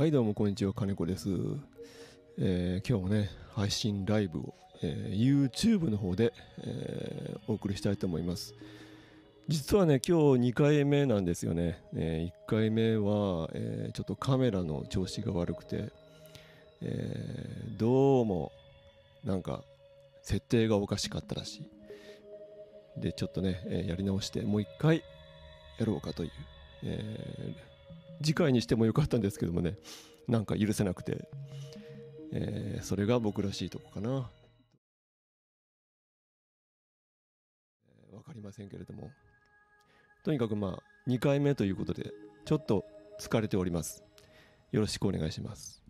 はいどうもこんにちは金子です、えー今日もね配信ライブを、えー YouTube の方で、えーお送りしたいと思います。実はね今日2回目なんですよね、え1回目は、えちょっとカメラの調子が悪くて、えどうもなんか設定がおかしかったらしい。でちょっとね、えやり直してもう1回やろうかという、えー次回にしてもよかったんですけどもね。なんか許せなくて、えーそれが僕らしいとこかな、えわかりませんけれども。とにかくまあ2回目ということでちょっと疲れております。よろしくお願いします。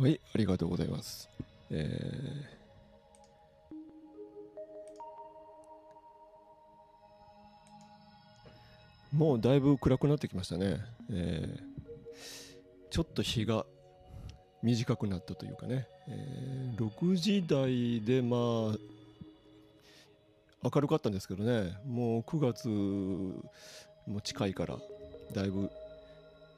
はいありがとうございます。えー。もうだいぶ暗くなってきましたね、えー。ちょっと日が短くなったというかね、えー。6時台でまあ明るかったんですけどね。もう9月も近いからだいぶ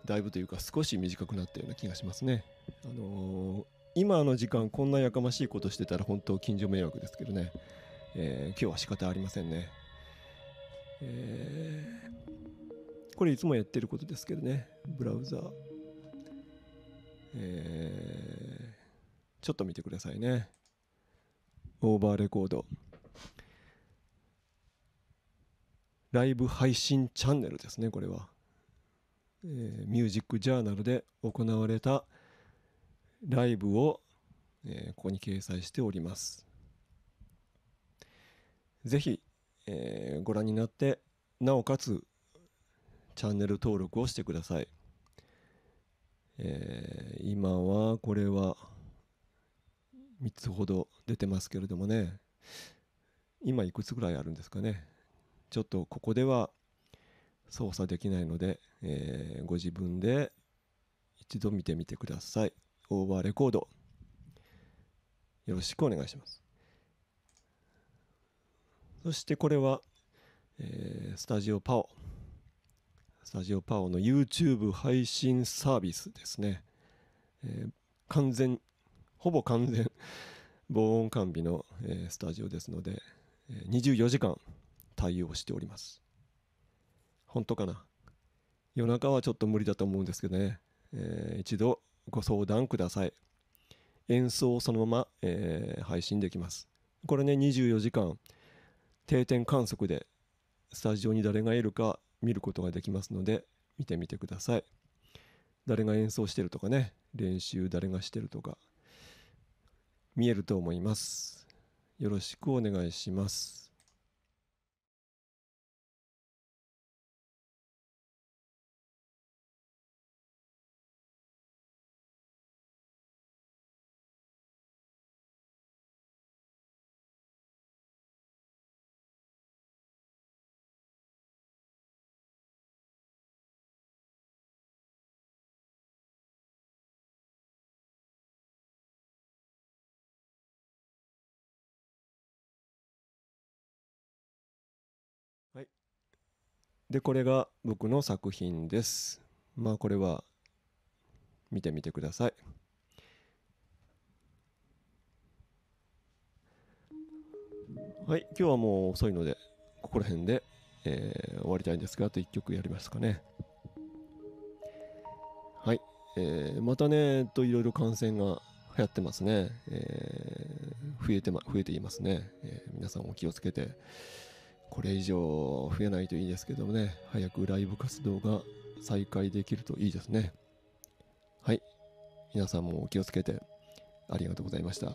だいぶというか少し短くなったような気がしますね。あのー今の時間こんなやかましいことしてたら本当近所迷惑ですけどね、えー今日は仕方ありませんね。えーこれいつもやってることですけどね。ブラウザー、えーちょっと見てくださいね。オーバーレコード。ライブ配信チャンネルですねこれは、えーミュージックジャーナルで行われたライブを、えここに掲載しております。ぜひ、えーご覧になってなおかつチャンネル登録をしてください、えー今はこれは3つほど出てますけれどもね。今いくつぐらいあるんですかね。ちょっとここでは操作できないので、えーご自分で一度見てみてください。オーバーレコード。よろしくお願いします。そしてこれは、えースタジオパオ。スタジオパオの YouTube 配信サービスですね、えー完全ほぼ完全防音完備の、えースタジオですので、えー24時間対応しております。本当かな？夜中はちょっと無理だと思うんですけどね、えー一度ご相談ください。演奏をそのまま、えー配信できます。これね24時間定点観測でスタジオに誰がいるか見ることができますので見てみてください。誰が演奏してるとかね練習誰がしてるとか見えると思います。よろしくお願いします。でこれが僕の作品です。まあこれは見てみてください。はい今日はもう遅いのでここら辺で、えー終わりたいんですがあと1曲やりますかね。はい、えーまたねといろいろ感染が流行ってますね、えー増えてま増えていますね、えー皆さんお気をつけて。これ以上増えないといいですけどもね。早くライブ活動が再開できるといいですね。はい。皆さんもお気をつけて。ありがとうございました。